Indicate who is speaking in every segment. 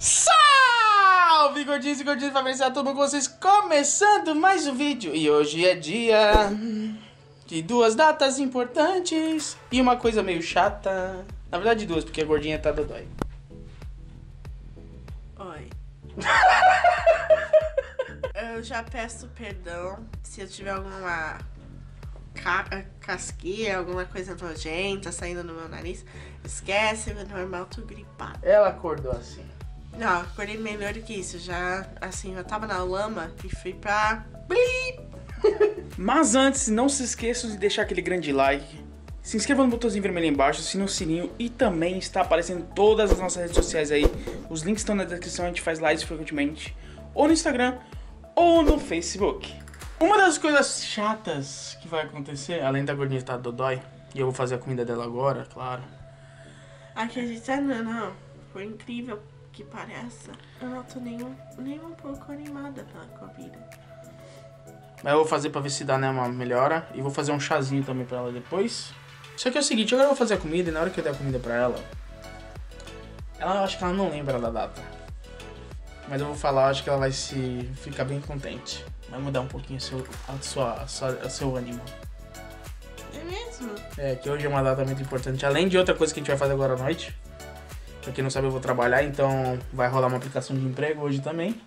Speaker 1: Salve, gordinhos e gordinhas familiares, tudo bom com vocês? Começando mais um vídeo. E hoje é dia de duas datas importantes e uma coisa meio chata. Na verdade, duas, porque a gordinha tá dodói.
Speaker 2: Oi. eu já peço perdão se eu tiver alguma ca casquinha, alguma coisa nojenta saindo no meu nariz. Esquece, é normal, tô gripada.
Speaker 1: Ela acordou assim.
Speaker 2: Não, acordei melhor do que isso. Já, assim, eu tava na lama e fui pra.
Speaker 1: Mas antes, não se esqueçam de deixar aquele grande like. Se inscreva no botãozinho vermelho aí embaixo, assine o sininho e também está aparecendo todas as nossas redes sociais aí. Os links estão na descrição, a gente faz lives frequentemente, ou no Instagram, ou no Facebook. Uma das coisas chatas que vai acontecer, além da gordinha estar dodói, e eu vou fazer a comida dela agora, claro.
Speaker 2: Acredita, não, não. Foi incrível que pareça. Eu não tô nem um, nem um pouco animada pela comida.
Speaker 1: Mas eu vou fazer pra ver se dá né, uma melhora. E vou fazer um chazinho também pra ela depois. Só que é o seguinte, agora eu vou fazer a comida e na hora que eu der a comida pra ela, ela eu acho que ela não lembra da data. Mas eu vou falar, acho que ela vai se ficar bem contente. Vai mudar um pouquinho o seu, a sua, a sua, o seu ânimo.
Speaker 2: É mesmo?
Speaker 1: É, que hoje é uma data muito importante. Além de outra coisa que a gente vai fazer agora à noite. Pra quem não sabe, eu vou trabalhar, então vai rolar uma aplicação de emprego hoje também,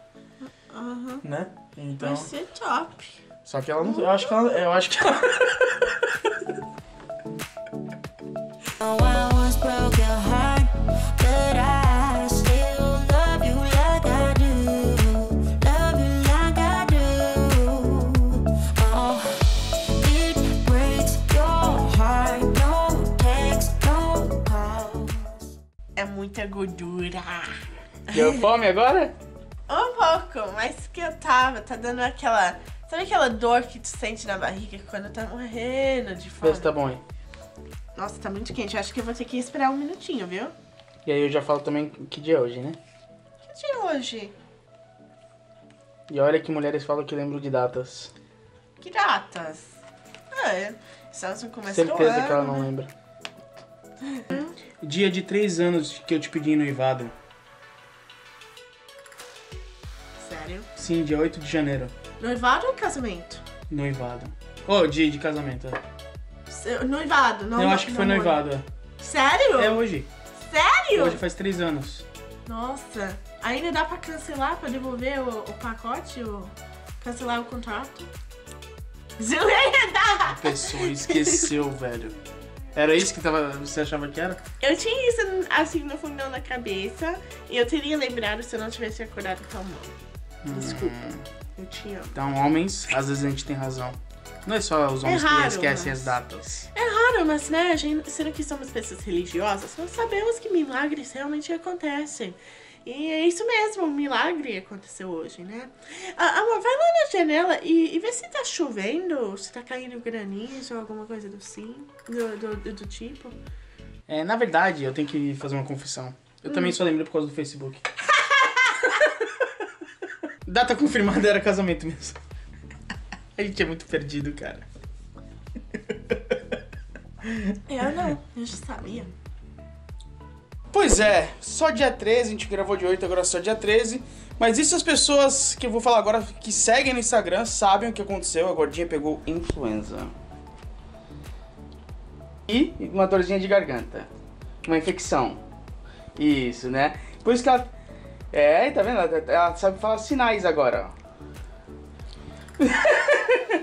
Speaker 2: Aham.
Speaker 1: né? Então.
Speaker 2: Vai ser top.
Speaker 1: Só que ela não. Eu acho que ela. Eu acho que ela.
Speaker 3: Oh, I once broke your heart, but I
Speaker 2: muita gordura.
Speaker 1: Deu fome agora?
Speaker 2: Um pouco, mas que eu tava, tá dando aquela. Sabe aquela dor que tu sente na barriga quando tá morrendo de fome?
Speaker 1: Vê se tá bom aí.
Speaker 2: Nossa, tá muito quente. Acho que eu vou ter que esperar um minutinho, viu?
Speaker 1: E aí eu já falo também que dia é hoje, né?
Speaker 2: Que dia é hoje?
Speaker 1: E olha que mulheres falam que lembram de datas.
Speaker 2: Que datas? É, estamos no começo do
Speaker 1: Certeza que ela não
Speaker 2: né?
Speaker 1: lembra. Dia de três anos que eu te pedi em noivado.
Speaker 2: Sério?
Speaker 1: Sim, dia 8 de janeiro.
Speaker 2: Noivado ou casamento?
Speaker 1: Noivado. Oh, dia de casamento.
Speaker 2: Noivado, não
Speaker 1: eu acho que foi
Speaker 2: namoro.
Speaker 1: noivado.
Speaker 2: Sério?
Speaker 1: É. é hoje.
Speaker 2: Sério?
Speaker 1: Hoje faz três anos.
Speaker 2: Nossa, ainda dá pra cancelar, pra devolver o, o pacote, o, cancelar o contrato? Zoeira!
Speaker 1: A pessoa esqueceu, velho. Era isso que tava, você achava que era?
Speaker 2: Eu tinha isso assim no fundão da cabeça e eu teria lembrado se eu não tivesse acordado tão mal. Desculpa. Eu tinha.
Speaker 1: Então, homens, às vezes a gente tem razão. Não é só os homens
Speaker 2: raro,
Speaker 1: que esquecem
Speaker 2: mas-
Speaker 1: as datas.
Speaker 2: É raro, mas né, a gente, sendo que somos pessoas religiosas, nós sabemos que milagres realmente acontecem. E é isso mesmo, um milagre aconteceu hoje, né? Ah, amor, vai lá na janela e, e vê se tá chovendo, se tá caindo granizo ou alguma coisa do sim, do, do, do- tipo.
Speaker 1: É, na verdade, eu tenho que fazer uma confissão. Eu também só lembro por causa do Facebook. Data confirmada era casamento mesmo. A gente é muito perdido, cara.
Speaker 2: Eu não, eu já sabia.
Speaker 1: Pois é, só dia 13, a gente gravou de 8, agora só dia 13. Mas isso as pessoas que eu vou falar agora que seguem no Instagram sabem o que aconteceu. A gordinha pegou influenza. E uma dorzinha de garganta. Uma infecção. Isso, né? Por isso que ela. É, tá vendo? Ela sabe falar sinais agora, ó.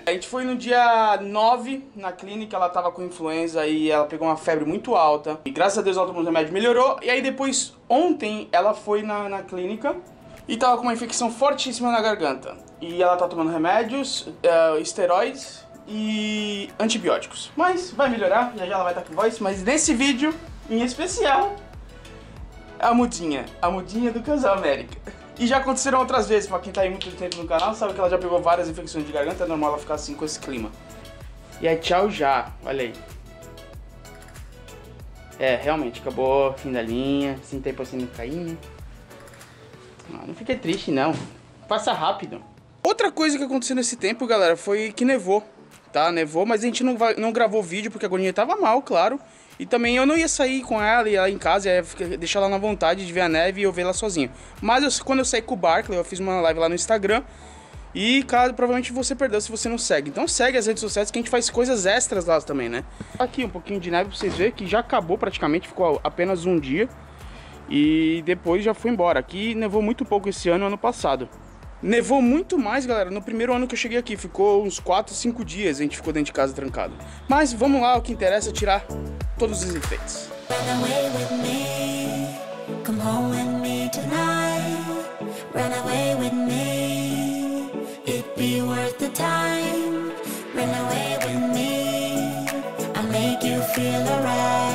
Speaker 1: A gente foi no dia 9 na clínica, ela tava com influenza e ela pegou uma febre muito alta. E graças a Deus ela tomou remédio, melhorou. E aí depois, ontem, ela foi na, na clínica e tava com uma infecção fortíssima na garganta. E ela tá tomando remédios, eh, esteroides e antibióticos. Mas vai melhorar, já já ela vai estar com voz. Mas nesse vídeo, em especial, a mudinha, a mudinha do Casal América. E já aconteceram outras vezes, pra quem tá aí muito tempo no canal, sabe que ela já pegou várias infecções de garganta, é normal ela ficar assim com esse clima. E aí, tchau já, olha aí. É, realmente, acabou, fim da linha, sem tempo assim no cair, Não, não fique triste não, passa rápido. Outra coisa que aconteceu nesse tempo, galera, foi que nevou, tá? Nevou, mas a gente não, não gravou vídeo porque a Goninha tava mal, claro. E também eu não ia sair com ela e ela em casa, ia deixar ela na vontade de ver a neve e eu ver ela sozinho. Mas eu- quando eu saí com o Barkley, eu fiz uma live lá no Instagram. E, cara, provavelmente você perdeu se você não segue. Então segue as redes sociais que a gente faz coisas extras lá também, né? Aqui um pouquinho de neve pra vocês verem que já acabou praticamente, ficou apenas um dia. E depois já foi embora. Aqui nevou muito pouco esse ano ano passado. Nevou muito mais, galera, no primeiro ano que eu cheguei aqui. Ficou uns 4, 5 dias a gente ficou dentro de casa trancado. Mas vamos lá, o que interessa é tirar todos os efeitos.
Speaker 3: Run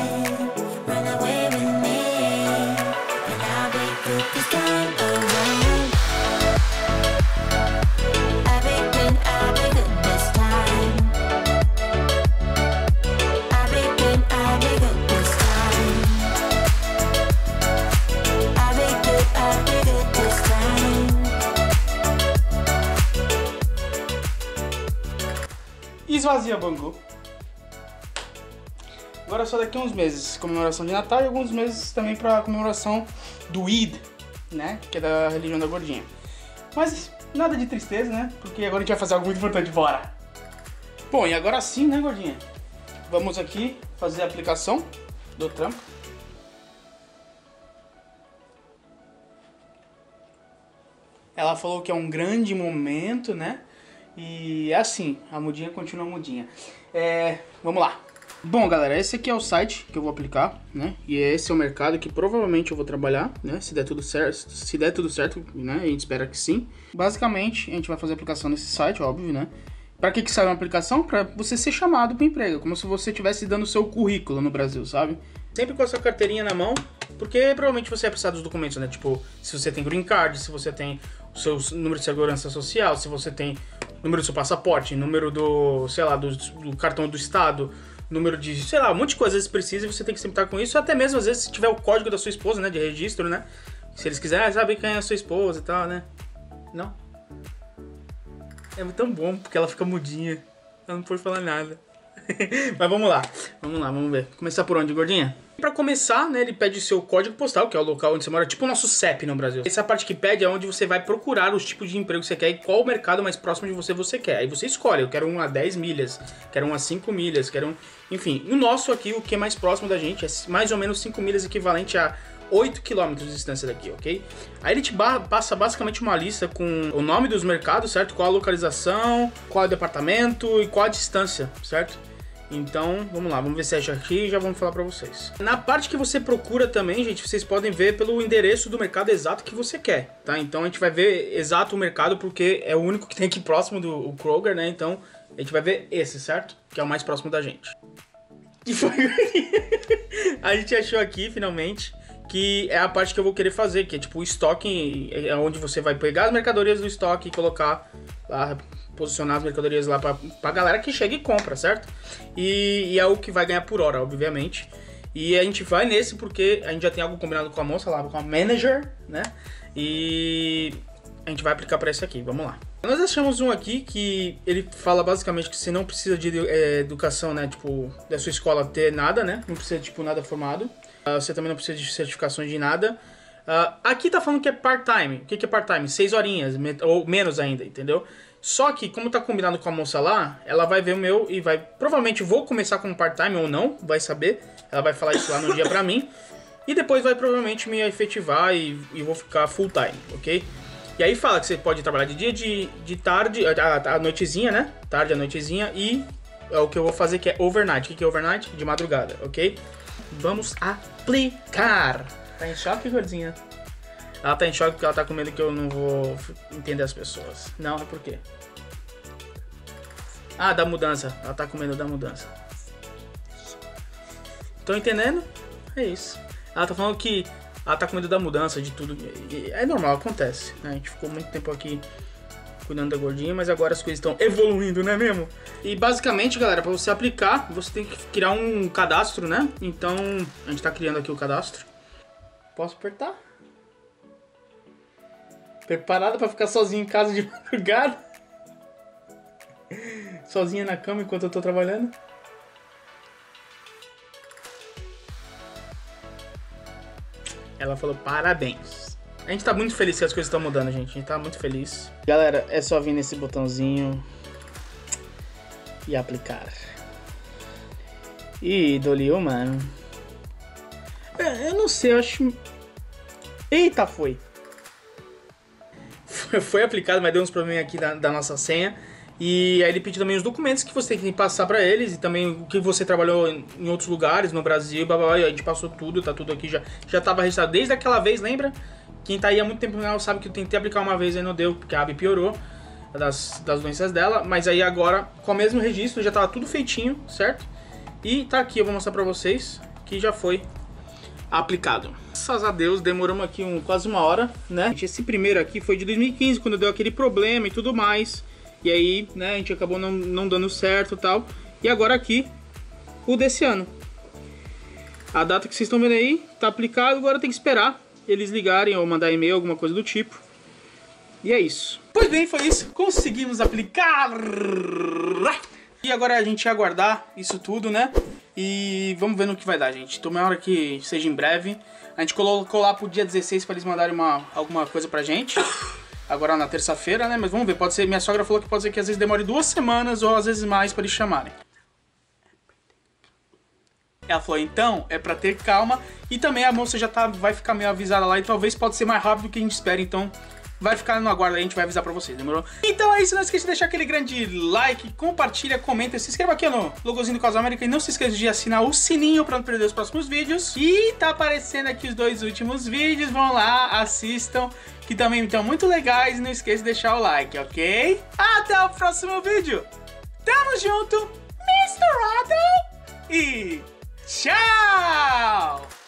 Speaker 1: Esvazia Bangu. Agora só daqui a uns meses, comemoração de Natal e alguns meses também pra comemoração do Eid, né? Que é da religião da gordinha. Mas nada de tristeza, né? Porque agora a gente vai fazer algo muito importante, bora! Bom, e agora sim, né, gordinha? Vamos aqui fazer a aplicação do trampo. Ela falou que é um grande momento, né? E é assim, a mudinha continua mudinha. É, vamos lá. Bom, galera, esse aqui é o site que eu vou aplicar, né? E esse é o mercado que provavelmente eu vou trabalhar, né? Se der tudo certo, se der tudo certo, né? A gente espera que sim. Basicamente, a gente vai fazer a aplicação nesse site, óbvio, né? Pra que que serve uma aplicação? Pra você ser chamado para emprego, como se você estivesse dando seu currículo no Brasil, sabe? Sempre com a sua carteirinha na mão, porque provavelmente você vai precisar dos documentos, né? Tipo, se você tem green card, se você tem o seu número de segurança social, se você tem número do seu passaporte, número do, sei lá, do, do cartão do estado, número de, sei lá, um monte de coisas precisa e você tem que sempre estar com isso, até mesmo às vezes se tiver o código da sua esposa, né, de registro, né? Se eles quiserem, ah, sabe quem é a sua esposa e tal, né? Não. É tão bom porque ela fica mudinha. Ela não pode falar nada. Mas vamos lá, vamos lá, vamos ver. Começar por onde, gordinha? Pra começar, né, ele pede seu código postal, que é o local onde você mora, tipo o nosso CEP no Brasil. Essa parte que pede é onde você vai procurar os tipos de emprego que você quer e qual mercado mais próximo de você você quer. Aí você escolhe, eu quero um a 10 milhas, quero um a 5 milhas, quero um... Enfim, no nosso aqui, o que é mais próximo da gente é mais ou menos 5 milhas equivalente a 8 km de distância daqui, ok? Aí ele te passa basicamente uma lista com o nome dos mercados, certo? Qual a localização, qual é o departamento e qual a distância, certo? Então, vamos lá, vamos ver se acha aqui e já vamos falar pra vocês. Na parte que você procura também, gente, vocês podem ver pelo endereço do mercado exato que você quer, tá? Então a gente vai ver exato o mercado porque é o único que tem aqui próximo do Kroger, né? Então a gente vai ver esse, certo? Que é o mais próximo da gente. E foi. a gente achou aqui, finalmente, que é a parte que eu vou querer fazer, que é tipo o estoque, é onde você vai pegar as mercadorias do estoque e colocar lá, posicionar as mercadorias lá pra, pra galera que chega e compra, certo? E, e é o que vai ganhar por hora, obviamente. E a gente vai nesse porque a gente já tem algo combinado com a moça lá, com a manager, né? E a gente vai aplicar para esse aqui, vamos lá. Nós achamos um aqui que ele fala basicamente que você não precisa de é, educação, né? Tipo, da sua escola ter nada, né? Não precisa, tipo, nada formado. Ah, você também não precisa de certificações de nada. Ah, aqui tá falando que é part-time. O que, que é part-time? Seis horinhas, ou menos ainda, entendeu? Só que, como tá combinado com a moça lá, ela vai ver o meu e vai. Provavelmente vou começar como part-time ou não, vai saber. Ela vai falar isso lá no dia pra mim. E depois vai provavelmente me efetivar e, e vou ficar full-time, ok? E aí fala que você pode trabalhar de dia, de, de tarde, a, a noitezinha, né? Tarde, a noitezinha. E é o que eu vou fazer que é overnight. O que é overnight? De madrugada, ok? Vamos aplicar. Tá em choque, gordinha? Ela tá em choque porque ela tá com medo que eu não vou entender as pessoas. Não, é por quê? Ah, da mudança. Ela tá com medo da mudança. Estão entendendo? É isso. Ela tá falando que ela tá com medo da mudança, de tudo. É normal, acontece. né? A gente ficou muito tempo aqui cuidando da gordinha, mas agora as coisas estão evoluindo, não é mesmo? E basicamente, galera, para você aplicar, você tem que criar um cadastro, né? Então, a gente tá criando aqui o cadastro. Posso apertar? Preparada para ficar sozinha em casa de madrugada? Sozinha na cama enquanto eu tô trabalhando? Ela falou parabéns. A gente tá muito feliz que as coisas estão mudando, gente. A gente tá muito feliz. Galera, é só vir nesse botãozinho e aplicar. E dole humano. É, Eu não sei, eu acho. Eita, foi. Foi- aplicado, mas deu uns probleminha aqui da, da nossa senha. E aí ele pediu também os documentos que você tem que passar pra eles e também o que você trabalhou em, outros lugares, no Brasil, blá, blá, blá, a gente passou tudo, tá tudo aqui já já tava registrado desde aquela vez, lembra? Quem tá aí há muito tempo canal sabe que eu tentei aplicar uma vez e não deu, porque a Abby piorou das, das doenças dela, mas aí agora com o mesmo registro já tava tudo feitinho, certo? E tá aqui, eu vou mostrar pra vocês que já foi aplicado. Graças a Deus, demoramos aqui um, quase uma hora, né? Esse primeiro aqui foi de 2015, quando deu aquele problema e tudo mais. E aí, né, a gente acabou não, não dando certo e tal. E agora aqui, o desse ano. A data que vocês estão vendo aí, tá aplicado, agora tem que esperar eles ligarem ou mandar e-mail, alguma coisa do tipo. E é isso. Pois bem, foi isso. Conseguimos aplicar. E agora a gente aguardar isso tudo, né? E vamos ver no que vai dar, gente. Tomara que seja em breve. A gente colocou lá pro dia 16 para eles mandarem uma, alguma coisa pra gente. Agora na terça-feira, né? Mas vamos ver. Pode ser. Minha sogra falou que pode ser que às vezes demore duas semanas ou às vezes mais para eles chamarem. Ela falou, então, é pra ter calma. E também a moça já tá, vai ficar meio avisada lá. E talvez pode ser mais rápido do que a gente espera. Então, vai ficar no aguardo a gente vai avisar pra vocês, demorou? Então é isso, não esqueça de deixar aquele grande like, compartilha, comenta, se inscreva aqui no logozinho do Causa América. E não se esqueça de assinar o sininho pra não perder os próximos vídeos. E tá aparecendo aqui os dois últimos vídeos. Vão lá, assistam, que também estão muito legais. Não esqueça de deixar o like, ok? Até o próximo vídeo. Tamo junto. Otto! E tchau!